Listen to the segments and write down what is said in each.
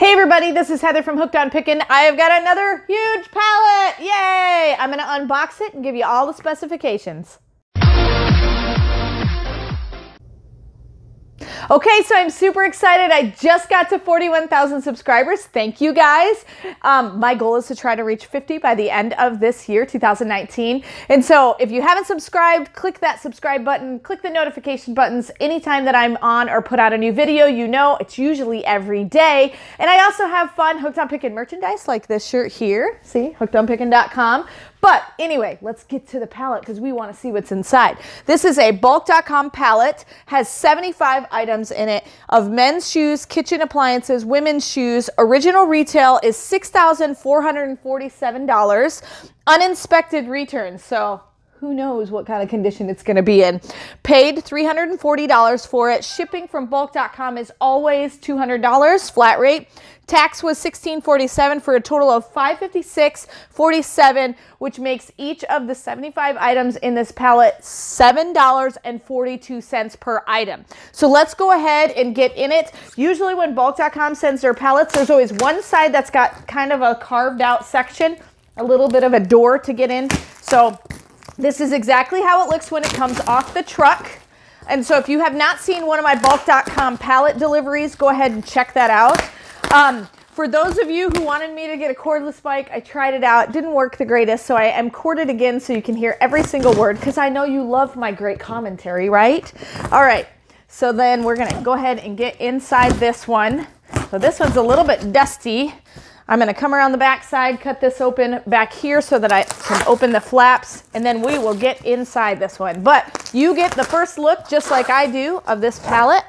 Hey everybody, this is Heather from Hooked on Pickin'. I have got another huge pallet. Yay! I'm gonna unbox it and give you all the specifications. Okay, so I'm super excited. I just got to 41,000 subscribers. Thank you guys. Um, my goal is to try to reach 50 by the end of this year, 2019. And so if you haven't subscribed, click that subscribe button, click the notification buttons. Anytime that I'm on or put out a new video, you know it's usually every day. And I also have fun Hooked on Pickin' merchandise like this shirt here. See, hookedonpickin.com. But anyway, let's get to the pallet because we want to see what's inside. This is a Bulq.com pallet, has 75 items in it of men's shoes, kitchen appliances, women's shoes. Original retail is $6,447. Uninspected returns. So who knows what kind of condition it's going to be in. Paid $340 for it. Shipping from Bulq.com is always $200 flat rate. Tax was 1647 for a total of 556.47, which makes each of the 75 items in this pallet $7.42 per item. So let's go ahead and get in it. Usually when Bulq.com sends their pallets, there's always one side that's got kind of a carved out section, a little bit of a door to get in. So this is exactly how it looks when it comes off the truck. And so if you have not seen one of my Bulq.com pallet deliveries, go ahead and check that out. Um, for those of you who wanted me to get a cordless bike, I tried it out. It didn't work the greatest, so I am corded again so you can hear every single word because I know you love my great commentary, right? All right, so then we're gonna go ahead and get inside this one. So this one's a little bit dusty. I'm gonna come around the back side, cut this open back here so that I can open the flaps, and then we will get inside this one. But you get the first look, just like I do, of this pallet.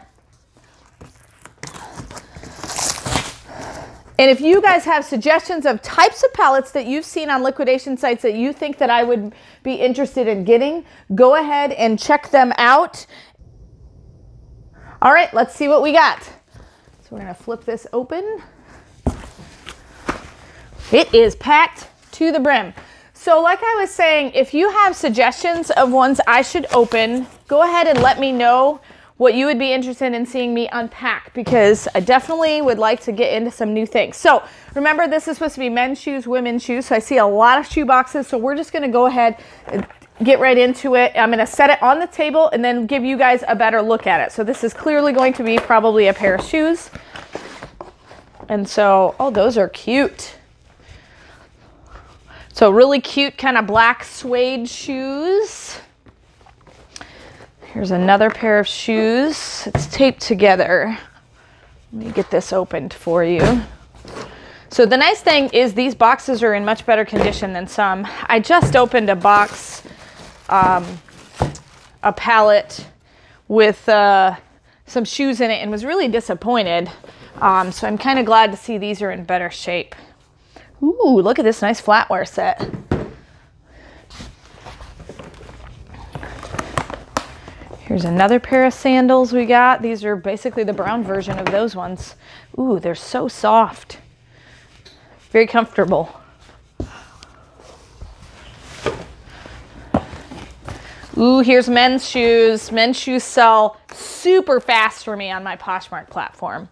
And if you guys have suggestions of types of pallets that you've seen on liquidation sites that you think that I would be interested in getting, go ahead and check them out. All right, let's see what we got. So we're gonna flip this open. It is packed to the brim. So like I was saying, if you have suggestions of ones I should open, go ahead and let me know what you would be interested in seeing me unpack because I definitely would like to get into some new things. So remember, this is supposed to be men's shoes, women's shoes. So I see a lot of shoe boxes. So we're just going to go ahead and get right into it. I'm going to set it on the table and then give you guys a better look at it. So this is clearly going to be probably a pair of shoes. And so, oh, those are cute. So really cute kind of black suede shoes. Here's another pair of shoes. It's taped together. Let me get this opened for you. So the nice thing is these boxes are in much better condition than some. I just opened a box, um, a pallet with uh, some shoes in it and was really disappointed. Um, so I'm kind of glad to see these are in better shape. Ooh, look at this nice flatware set. Here's another pair of sandals we got. These are basically the brown version of those ones. Ooh, they're so soft. Very comfortable. Ooh, here's men's shoes. Men's shoes sell super fast for me on my Poshmark platform.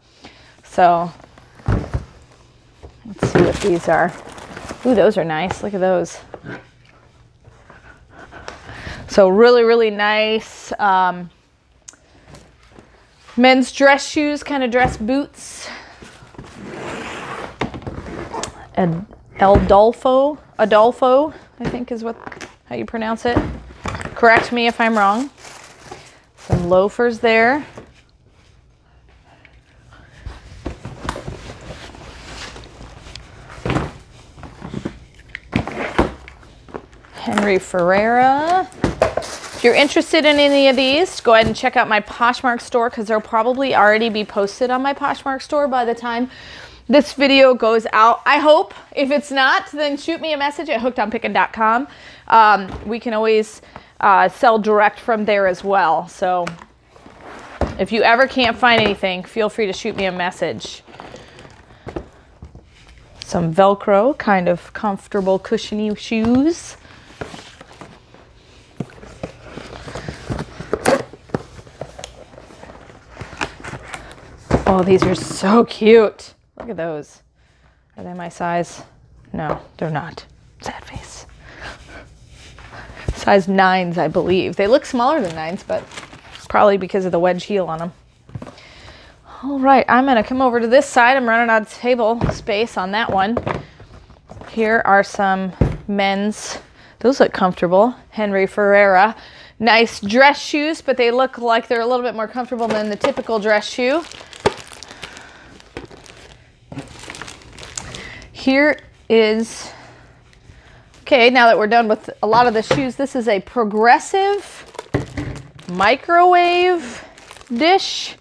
So let's see what these are. Ooh, those are nice. Look at those. So really, really nice. Um, men's dress shoes, kind of dress boots. And Adolfo, Adolfo, I think is what how you pronounce it. Correct me if I'm wrong. Some loafers there. Henry Ferrera. If you're interested in any of these, go ahead and check out my Poshmark store because they'll probably already be posted on my Poshmark store by the time this video goes out. I hope. If it's not, then shoot me a message at hookedonpickin.com. Um, we can always uh, sell direct from there as well. So if you ever can't find anything, feel free to shoot me a message. Some Velcro, kind of comfortable, cushiony shoes. Oh, these are so cute. Look at those. Are they my size? No, they're not. Sad face. Size nines, I believe. They look smaller than nines, but probably because of the wedge heel on them. All right, I'm gonna come over to this side. I'm running out of table space on that one. Here are some men's. Those look comfortable. Henry Ferrera. Nice dress shoes, but they look like they're a little bit more comfortable than the typical dress shoe. Here is, okay, now that we're done with a lot of the shoes, this is a progressive microwave dish.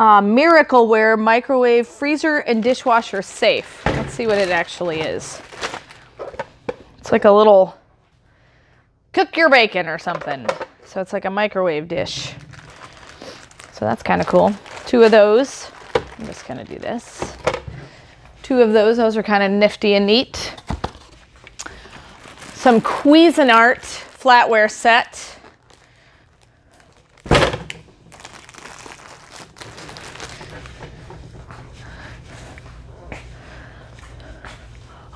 Uh, Miracle-Ware microwave freezer and dishwasher safe. Let's see what it actually is. It's like a little cook your bacon or something. So it's like a microwave dish. So that's kind of cool. Two of those. I'm just going to do this. Two of those. Those are kind of nifty and neat. Some Cuisinart flatware set.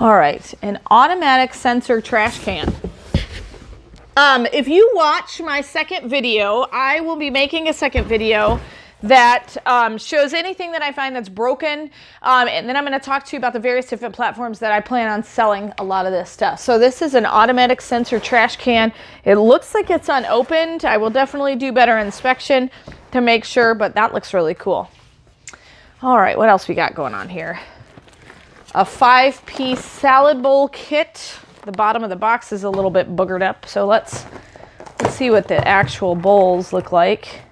All right, an automatic sensor trash can. Um, if you watch my second video, I will be making a second video that um, shows anything that I find that's broken. Um, and then I'm going to talk to you about the various different platforms that I plan on selling a lot of this stuff. So this is an automatic sensor trash can. It looks like it's unopened. I will definitely do better inspection to make sure, but that looks really cool. All right, what else we got going on here? a five piece salad bowl kit. The bottom of the box is a little bit boogered up. So let's, let's see what the actual bowls look like.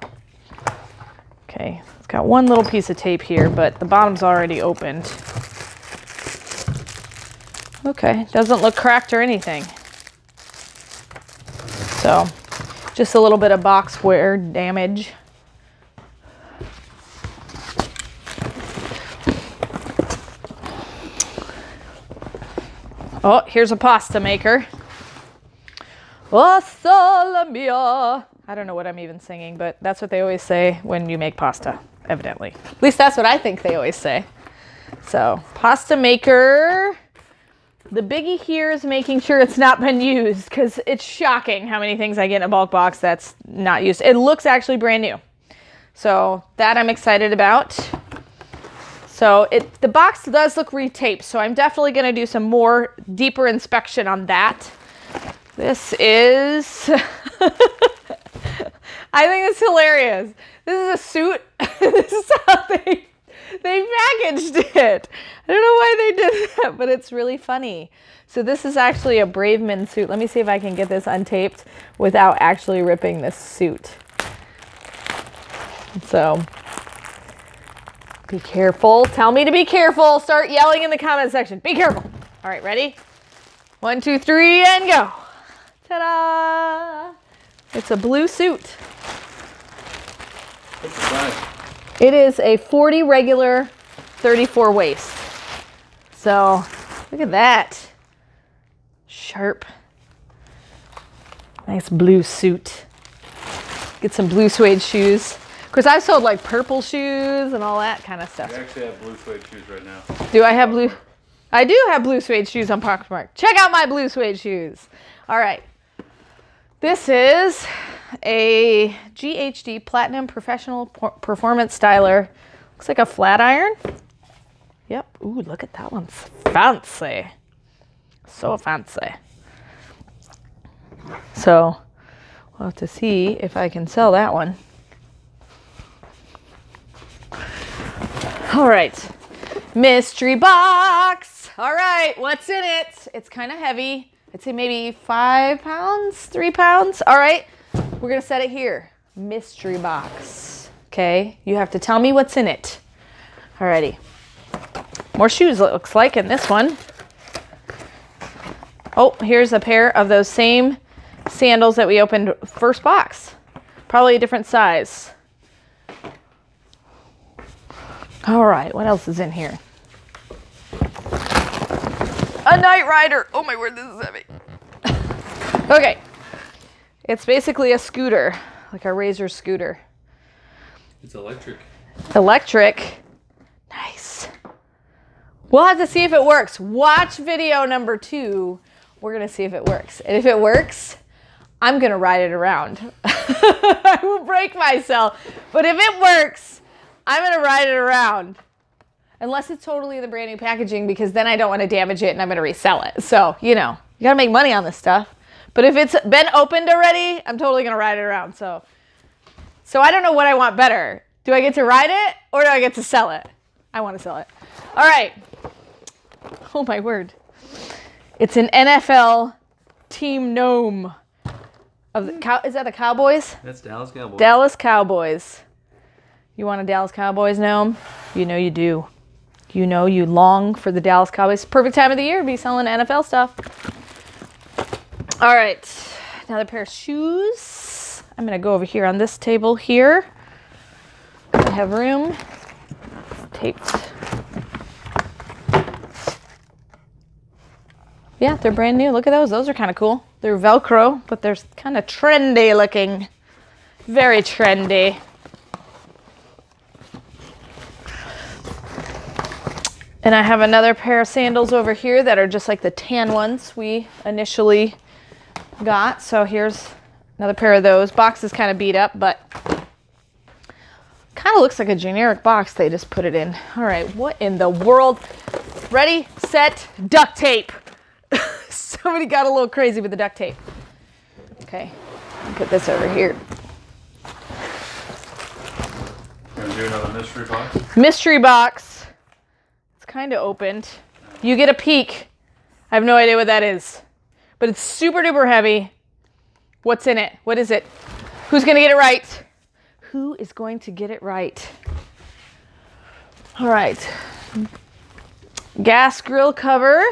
Okay, it's got one little piece of tape here, but the bottom's already opened. Okay, doesn't look cracked or anything. So, just a little bit of box wear damage. Oh, here's a pasta maker. Sole mia. I don't know what I'm even singing, but that's what they always say when you make pasta, evidently. At least that's what I think they always say. So, pasta maker. The biggie here is making sure it's not been used because it's shocking how many things I get in a bulk box that's not used. It looks actually brand new. So, that I'm excited about. So it the box does look retaped, so I'm definitely going to do some more deeper inspection on that. This is, I think it's hilarious. This is a suit. this is how they, they packaged it. I don't know why they did that, but it's really funny. So this is actually a Braveman suit. Let me see if I can get this untaped without actually ripping this suit. So be careful. Tell me to be careful. Start yelling in the comment section. Be careful. All right, ready? One, two, three, and go. Ta-da! It's a blue suit. What's the size? It is a 40 regular, 34 waist. So, look at that. Sharp. Nice blue suit. Get some blue suede shoes. Of course, I've sold like purple shoes and all that kind of stuff. We actually have blue suede shoes right now. Do I have blue? I do have blue suede shoes on Poshmark. Check out my blue suede shoes. All right. This is a GHD Platinum Professional Performance Styler. Looks like a flat iron. Yep. Ooh, look at that one. Fancy. So fancy. So we'll have to see if I can sell that one. All right. Mystery box. All right. What's in it? It's kind of heavy. I'd say maybe five pounds, three pounds. All right. We're to set it here. Mystery box. Okay. You have to tell me what's in it. Alrighty. More shoes, it looks like, in this one. Oh, here's a pair of those same sandals that we opened first box. Probably a different size. All right, what else is in here? A Knight Rider. Oh my word, this is heavy. okay. It's basically a scooter, like a razor scooter. It's electric. Electric. Nice. We'll have to see if it works. Watch video number two. We're going to see if it works. And if it works, I'm going to ride it around. I will break myself. But if it works, I'm going to ride it around. Unless it's totally the brand new packaging, because then I don't want to damage it and I'm going to resell it. So, you know, you got to make money on this stuff. But if it's been opened already, I'm totally going to ride it around. So, so I don't know what I want better. Do I get to ride it or do I get to sell it? I want to sell it. All right. Oh my word. It's an NFL team gnome of the cow. Is that the Cowboys? That's Dallas Cowboys. Dallas Cowboys. You want a Dallas Cowboys gnome? You know you do. You know you long for the Dallas Cowboys. Perfect time of the year to be selling NFL stuff. All right, another pair of shoes. I'm gonna go over here on this table here. I have room. Taped. Yeah, they're brand new. Look at those. Those are kind of cool. They're Velcro, but they're kind of trendy looking. Very trendy. And I have another pair of sandals over here that are just like the tan ones we initially got. So here's another pair of those. Box is kind of beat up, but kind of looks like a generic box they just put it in. All right, what in the world? Ready, set, duct tape. Somebody got a little crazy with the duct tape. Okay, put this over here. Gonna do another mystery box. Mystery box. Kind of opened. You get a peek. I have no idea what that is, but it's super duper heavy. What's in it? What is it? Who's going to get it right? Who is going to get it right? All right. Gas grill cover,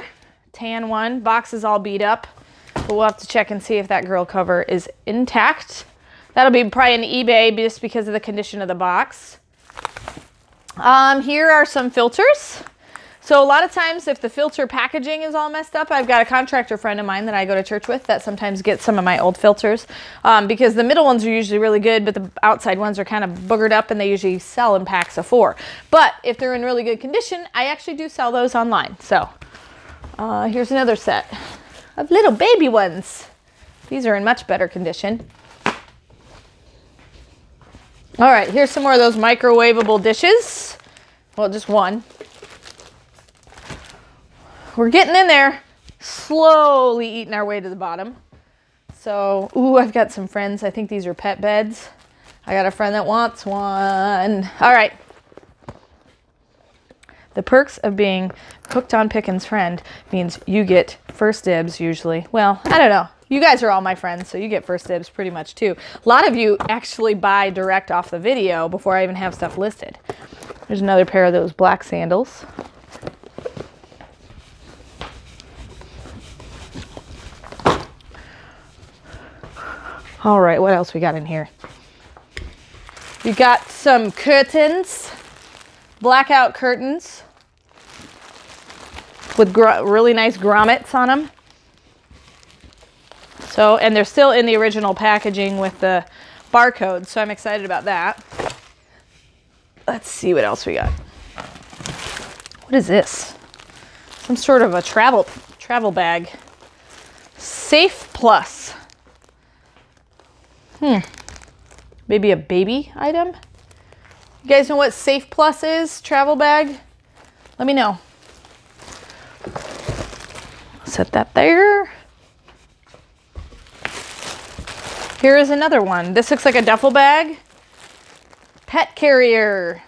tan one. Box is all beat up, but we'll have to check and see if that grill cover is intact. That'll be probably an eBay just because of the condition of the box. Um, here are some filters. So a lot of times if the filter packaging is all messed up, I've got a contractor friend of mine that I go to church with that sometimes gets some of my old filters um, because the middle ones are usually really good, but the outside ones are kind of boogered up and they usually sell in packs of four. But if they're in really good condition, I actually do sell those online. So uh, here's another set of little baby ones. These are in much better condition. All right, here's some more of those microwavable dishes. Well, just one. We're getting in there, slowly eating our way to the bottom. So, ooh, I've got some friends. I think these are pet beds. I got a friend that wants one. All right. The perks of being hooked on Pickin's friend means you get first dibs usually. Well, I don't know. You guys are all my friends, so you get first dibs pretty much too. A lot of you actually buy direct off the video before I even have stuff listed. There's another pair of those black sandals. All right, what else we got in here? We got some curtains, blackout curtains with really nice grommets on them. So, and they're still in the original packaging with the barcode, so I'm excited about that. Let's see what else we got. What is this? Some sort of a travel travel bag. Safe Plus. Hmm. Maybe a baby item? You guys know what Safe Plus is? Travel bag? Let me know. Set that there. Here is another one. This looks like a duffel bag. Pet carrier.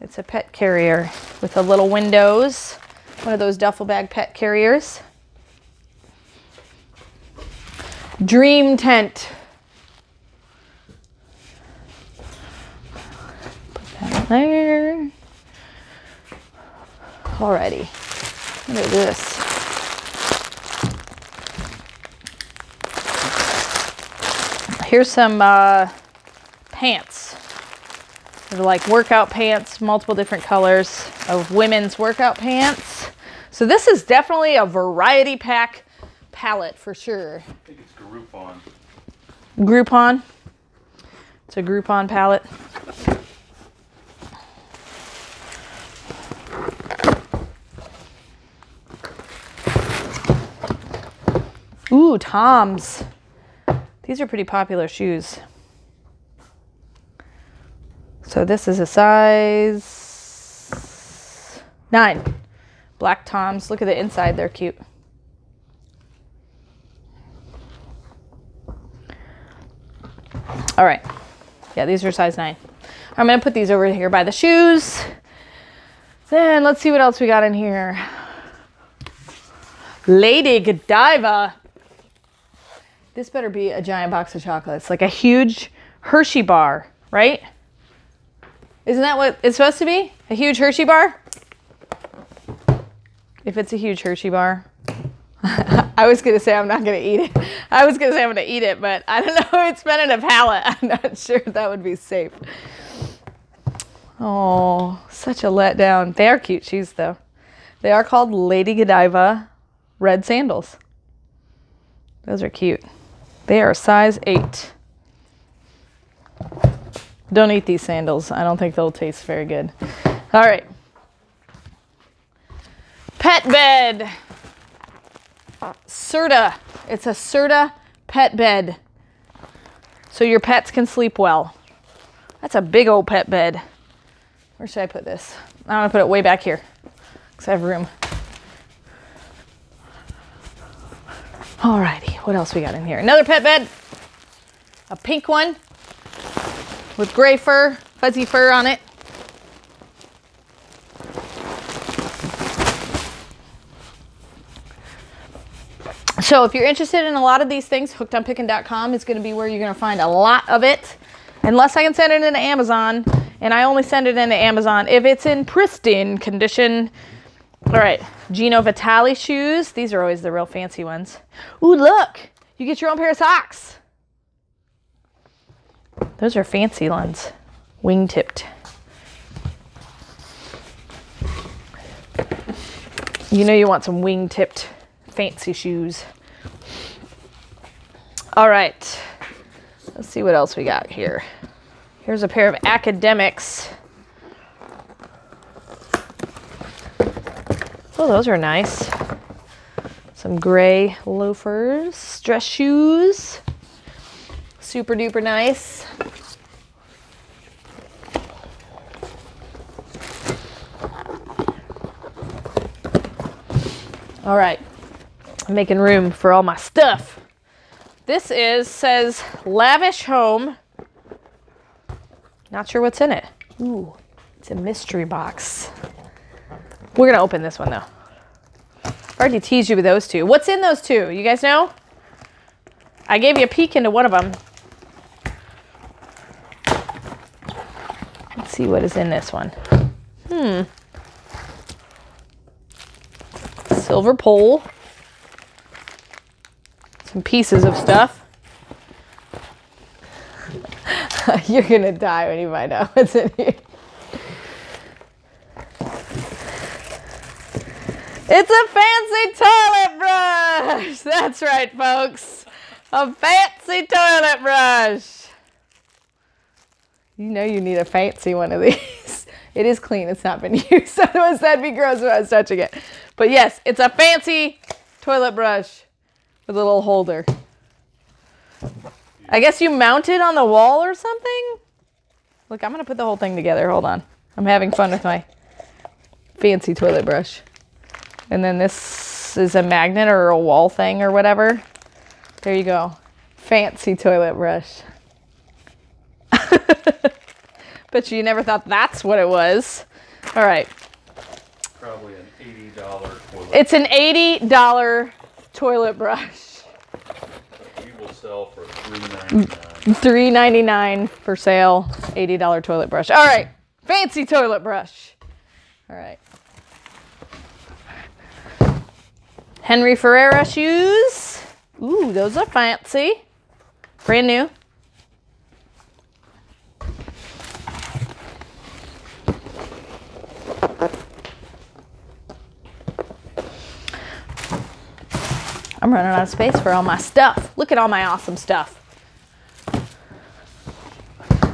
It's a pet carrier with the little windows. One of those duffel bag pet carriers. Dream tent. Put that there. Alrighty. Look at this. Here's some uh, pants. They're like workout pants, multiple different colors of women's workout pants. So this is definitely a variety pack pallet for sure. Groupon. Groupon. It's a Groupon pallet. Ooh, Toms. These are pretty popular shoes. So this is a size nine. Black Toms. Look at the inside. They're cute. All right. Yeah, these are size nine. I'm gonna put these over here by the shoes. Then let's see what else we got in here. Lady Godiva. This better be a giant box of chocolates, like a huge Hershey bar, right? Isn't that what it's supposed to be? A huge Hershey bar? If it's a huge Hershey bar. I was gonna say I'm not gonna eat it. I was gonna say I'm gonna eat it, but I don't know. It's been in a pallet. I'm not sure that would be safe. Oh, such a letdown. They are cute shoes though. They are called Lady Godiva red sandals. Those are cute. They are size eight. Don't eat these sandals. I don't think they'll taste very good. All right. Pet bed. Serta. It's a Serta pet bed. So your pets can sleep well. That's a big old pet bed. Where should I put this? I'm gonna put it way back here because I have room. Alrighty, what else we got in here? Another pet bed. A pink one with gray fur, fuzzy fur on it. So if you're interested in a lot of these things, hookedonpickin.com is going to be where you're going to find a lot of it. Unless I can send it into Amazon, and I only send it into Amazon if it's in pristine condition. All right, Gino Vitale shoes. These are always the real fancy ones. Ooh, look, you get your own pair of socks. Those are fancy ones, wing-tipped. You know you want some wing-tipped fancy shoes. All right, let's see what else we got here. Here's a pair of academics. Oh, those are nice. Some gray loafers, dress shoes. Super duper nice. All right, making room for all my stuff. This is, says lavish home. Not sure what's in it. Ooh, it's a mystery box. We're gonna open this one though. I already teased you with those two. What's in those two? You guys know? I gave you a peek into one of them. Let's see what is in this one. Hmm. Silver pole. Some pieces of stuff. You're gonna die when you find out what's in here. It's a fancy toilet brush. That's right, folks. A fancy toilet brush. You know you need a fancy one of these. It is clean. It's not been used. Otherwise, that'd be gross if I was touching it. But yes, it's a fancy toilet brush with a little holder. I guess you mount it on the wall or something? Look, I'm going to put the whole thing together. Hold on. I'm having fun with my fancy toilet brush. And then this is a magnet or a wall thing or whatever. There you go. Fancy toilet brush. Bet you never thought that's what it was. All right. Probably an eighty dollar toilet. It's an $80 toilet brush. we will sell for three ninety nine. $3.99 for sale. $80 toilet brush. All right. Fancy toilet brush. All right. Henry Ferrera shoes. Ooh, those are fancy. Brand new. I'm running out of space for all my stuff. Look at all my awesome stuff.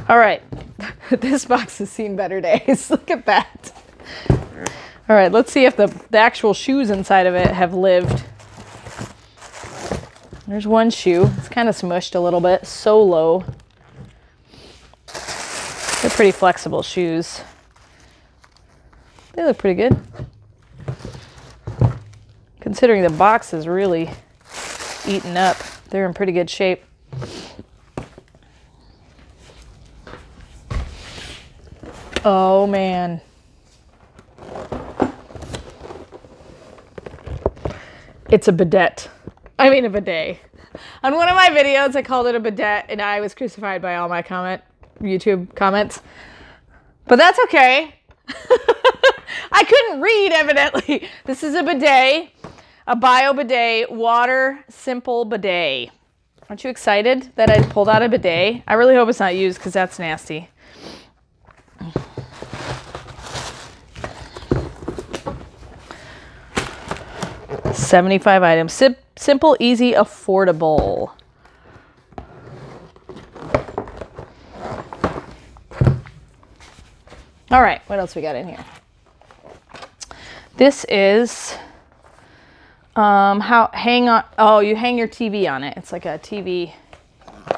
All right, this box has seen better days. Look at that. All right, let's see if the, the actual shoes inside of it have lived. There's one shoe. It's kind of smushed a little bit. So low. They're pretty flexible shoes. They look pretty good. Considering the box is really eaten up, they're in pretty good shape. Oh man. It's a bidet. I mean a bidet. On one of my videos, I called it a bidet, and I was crucified by all my comment YouTube comments. But that's okay. I couldn't read, evidently. This is a bidet, a bio bidet, water simple bidet. Aren't you excited that I pulled out a bidet? I really hope it's not used because that's nasty. Seventy-five items. Sim- simple, easy, affordable. All right, what else we got in here? This is um, how hang on. Oh, you hang your TV on it. It's like a TV,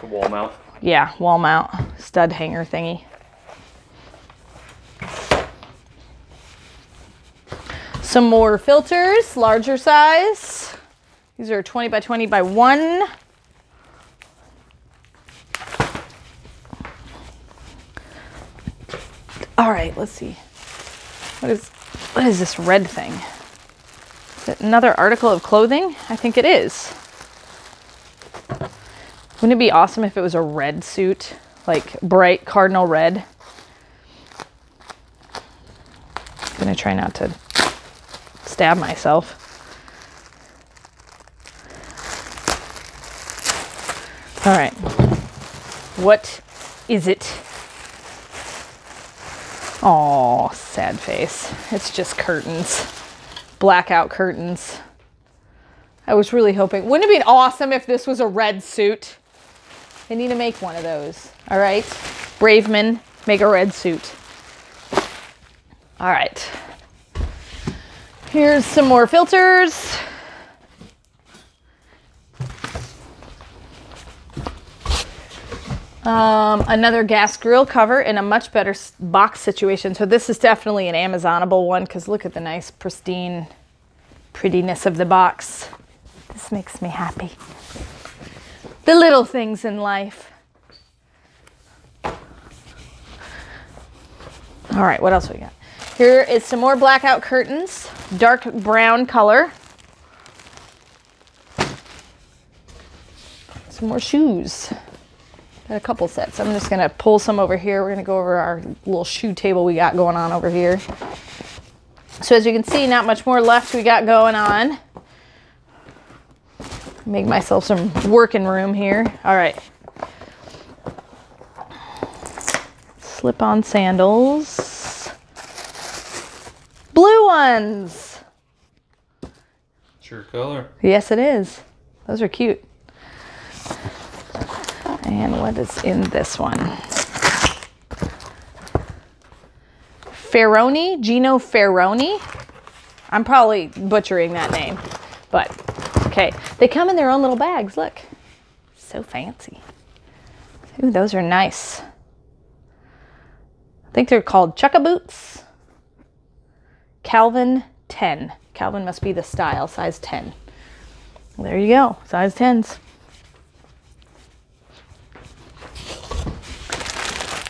The wall mount. yeah, wall mount stud hanger thingy. Some more filters, larger size. These are 20 by 20 by 1. All right, let's see. What is what is this red thing? Another article of clothing? I think it is. Wouldn't it be awesome if it was a red suit, like bright cardinal red? I'm gonna try not to stab myself. All right. What is it? Oh, sad face. It's just curtains. Blackout curtains. I was really hoping. Wouldn't it be awesome if this was a red suit? They need to make one of those. All right. Braveman, make a red suit. All right. Here's some more filters. Um, another gas grill cover in a much better box situation. So this is definitely an Amazonable one because look at the nice pristine prettiness of the box. This makes me happy. The little things in life. All right, what else we got? Here is some more blackout curtains, dark brown color. Some more shoes. A couple sets. I'm just gonna pull some over here. We're gonna go over our little shoe table we got going on over here. So as you can see, not much more left we got going on. Make myself some working room here. All right. Slip on sandals. Blue ones. It's your color. Yes, it is. Those are cute. And what is in this one? Ferroni, Gino Ferroni. I'm probably butchering that name, but okay. They come in their own little bags. Look, so fancy. Ooh, those are nice. I think they're called Chukka boots. Calvin 10. Calvin must be the style, size 10. There you go, size 10s.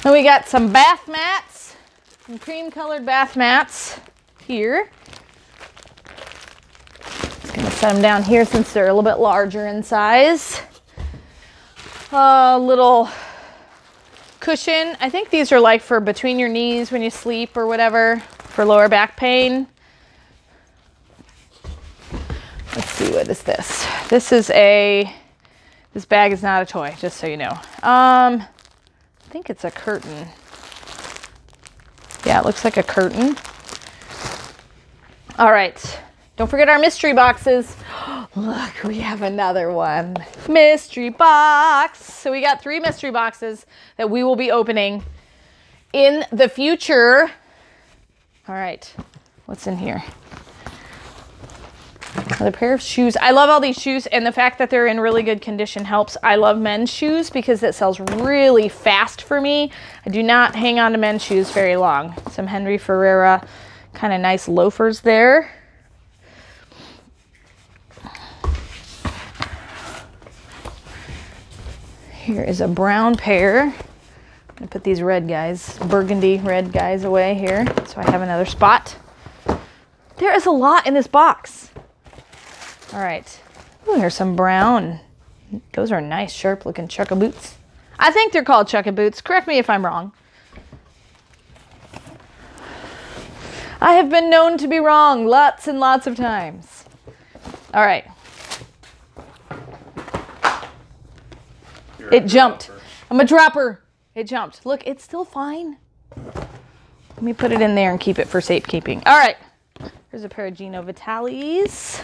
Then we got some bath mats, some cream colored bath mats here. Just gonna set them down here since they're a little bit larger in size. A little cushion. I think these are like for between your knees when you sleep or whatever for lower back pain. Let's see, what is this? This is a, this bag is not a toy, just so you know. Um, I think it's a curtain. Yeah, it looks like a curtain. All right, don't forget our mystery boxes. Look, we have another one. Mystery box. So we got three mystery boxes that we will be opening in the future. All right, what's in here? Another pair of shoes. I love all these shoes, and the fact that they're in really good condition helps. I love men's shoes because it sells really fast for me. I do not hang on to men's shoes very long. Some Henry Ferrera kind of nice loafers there. Here is a brown pair. I'm gonna put these red guys, burgundy red guys away here so I have another spot. There is a lot in this box. All right. Oh, here's some brown. Those are nice, sharp looking chukka boots. I think they're called chukka boots. Correct me if I'm wrong. I have been known to be wrong lots and lots of times. All right. You're It jumped. dropper. I'm a dropper. It jumped. Look, it's still fine. Let me put it in there and keep it for safekeeping. All right. Here's a pair of Gino Vitalis.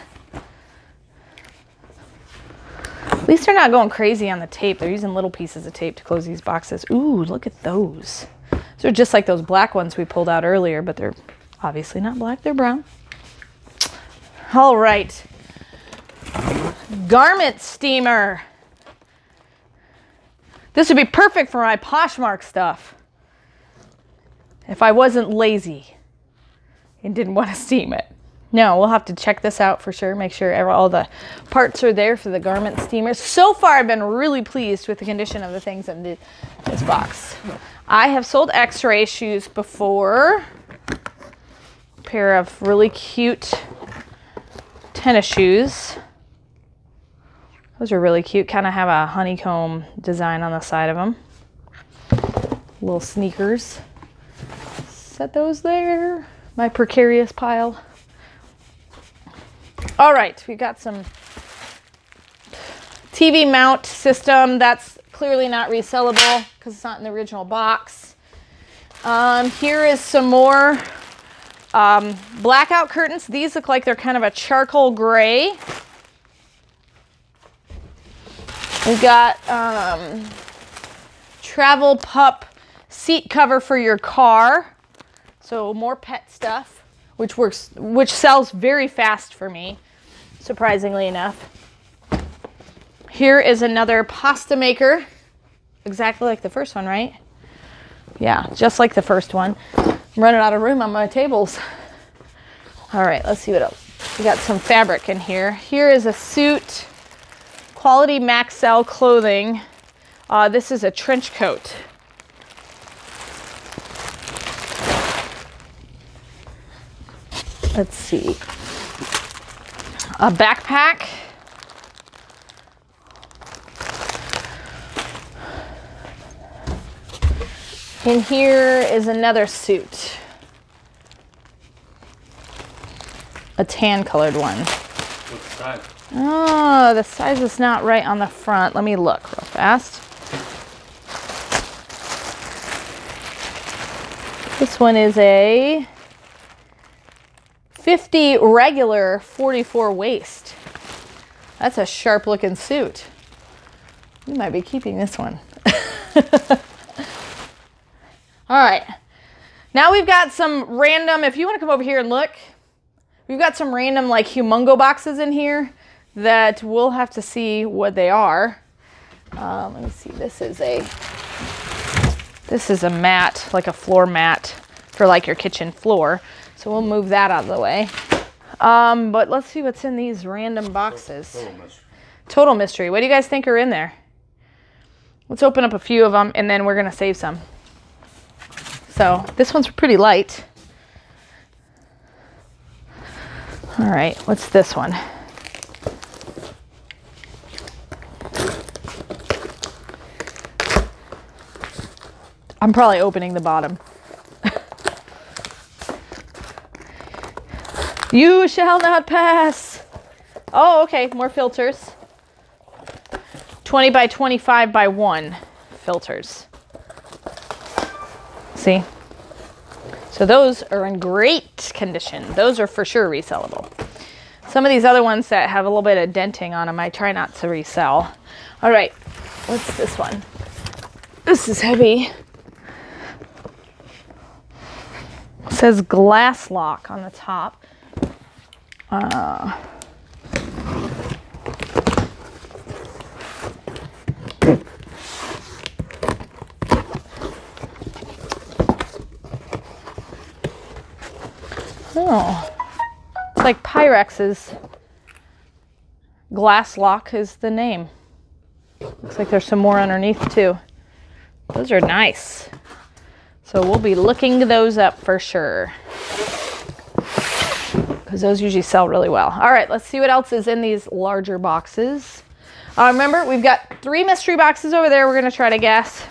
At least they're not going crazy on the tape. They're using little pieces of tape to close these boxes. Ooh, look at those. Are just like those black ones we pulled out earlier, but they're obviously not black, they're brown. All right. Garment steamer. This would be perfect for my Poshmark stuff. If I wasn't lazy and didn't want to steam it. No, we'll have to check this out for sure. Make sure all the parts are there for the garment steamers. So far, I've been really pleased with the condition of the things in the, this box. I have sold X-ray shoes before. pair of really cute tennis shoes. Those are really cute. Kind of have a honeycomb design on the side of them. Little sneakers. Set those there. My precarious pile. All right, we've got some TV mount system. That's clearly not resellable because it's not in the original box. Um, here is some more um, blackout curtains. These look like they're kind of a charcoal gray. We've got um, travel pup seat cover for your car. So more pet stuff, which works, which sells very fast for me, surprisingly enough. Here is another pasta maker, exactly like the first one, right? Yeah, just like the first one. I'm running out of room on my tables. All right, let's see what else. We got some fabric in here. Here is a suit, quality Maxell clothing. Uh, this is a trench coat. Let's see. A backpack. And here is another suit. A tan colored one. What size? Oh, the size is not right on the front. Let me look real fast. This one is a 50 regular, 44 waist. That's a sharp looking suit. You might be keeping this one. All right. Now we've got some random, if you want to come over here and look, we've got some random like humongo boxes in here that we'll have to see what they are. Um, let me see. This is a this is a mat, like a floor mat for like your kitchen floor. So we'll move that out of the way. Um, but let's see what's in these random boxes. Total mystery. Total mystery. What do you guys think are in there? Let's open up a few of them and then we're gonna save some. So this one's pretty light. All right, what's this one? I'm probably opening the bottom. You shall not pass. Oh, okay, more filters. 20 by 25 by 1 filters. See? So those are in great condition. Those are for sure resellable. Some of these other ones that have a little bit of denting on them, I try not to resell. All right, what's this one? This is heavy. It says glass lock on the top. Uh, oh, it's like Pyrex's glass lock is the name. Looks like there's some more underneath too. Those are nice. So we'll be looking those up for sure. Because those usually sell really well. All right, let's see what else is in these larger boxes. Uh, remember, we've got three mystery boxes over there. We're going to try to guess.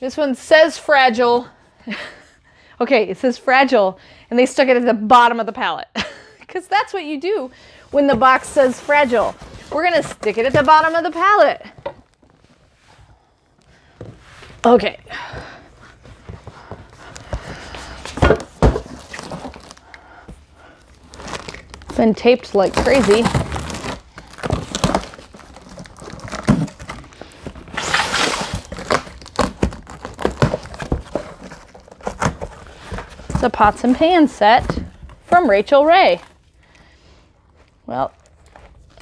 This one says fragile. okay, it says fragile, and they stuck it at the bottom of the pallet. Because that's what you do when the box says fragile. We're going to stick it at the bottom of the pallet. Okay. Been taped like crazy. It's a pots and pans set from Rachael Ray. Well,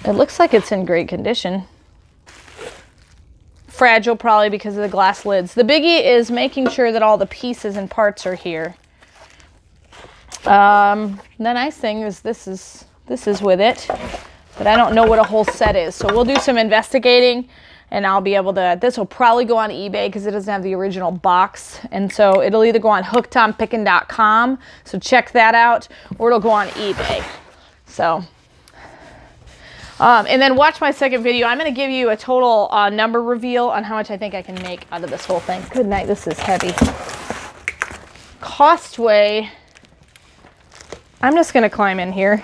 it looks like it's in great condition. Fragile probably because of the glass lids. The biggie is making sure that all the pieces and parts are here. Um, the nice thing is this is this is with it, but I don't know what a whole set is. So we'll do some investigating and I'll be able to, this will probably go on eBay because it doesn't have the original box. And so it'll either go on hookedonpickin.com, so check that out, or it'll go on eBay. So, um, and then watch my second video. I'm going to give you a total uh, number reveal on how much I think I can make out of this whole thing. Good night, this is heavy. Costway, I'm just to climb in here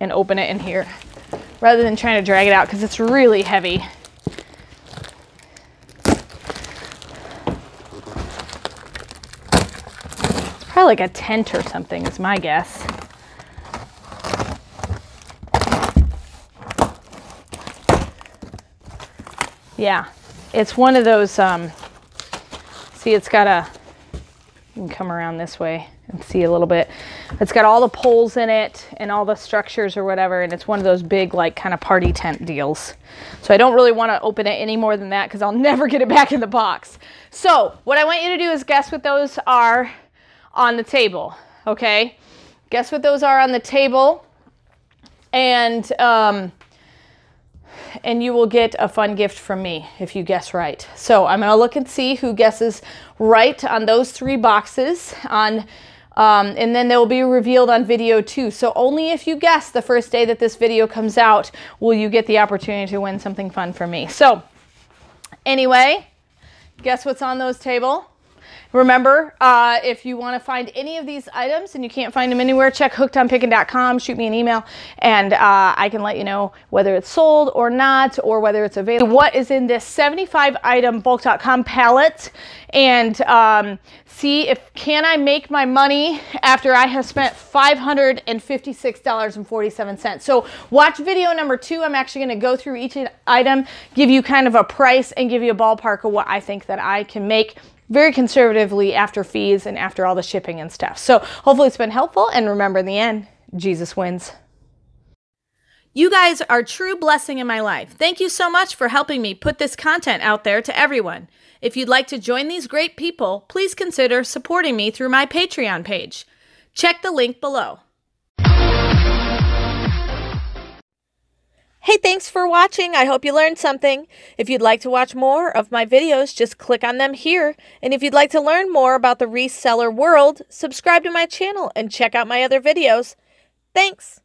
and open it in here rather than trying to drag it out because it's really heavy. Probably like a tent or something is my guess. Yeah, it's one of those, um, see it's got a, you can come around this way and see a little bit. It's got all the poles in it and all the structures or whatever, and it's one of those big like kind of party tent deals. So I don't really want to open it any more than that because I'll never get it back in the box. So what I want you to do is guess what those are on the table, okay? Guess what those are on the table? And, um, and you will get a fun gift from me if you guess right. So I'm gonna look and see who guesses right on those three boxes on um, and then they will be revealed on video too. So only if you guess the first day that this video comes out will you get the opportunity to win something fun from me. So anyway, guess what's on those table? Remember, uh, if you want to find any of these items and you can't find them anywhere, check hookedonpickin.com, shoot me an email, and uh, I can let you know whether it's sold or not, or whether it's available. What is in this 75 item Bulq.com pallet, and um, see if can I make my money after I have spent $556.47. So watch video number two. I'm actually going to go through each item, give you kind of a price, and give you a ballpark of what I think that I can make very conservatively after fees and after all the shipping and stuff. So hopefully it's been helpful. And remember, in the end, Jesus wins. You guys are a true blessing in my life. Thank you so much for helping me put this content out there to everyone. If you'd like to join these great people, please consider supporting me through my Patreon page. Check the link below. Hey, thanks for watching. I hope you learned something. If you'd like to watch more of my videos, just click on them here. And if you'd like to learn more about the reseller world, subscribe to my channel and check out my other videos. Thanks.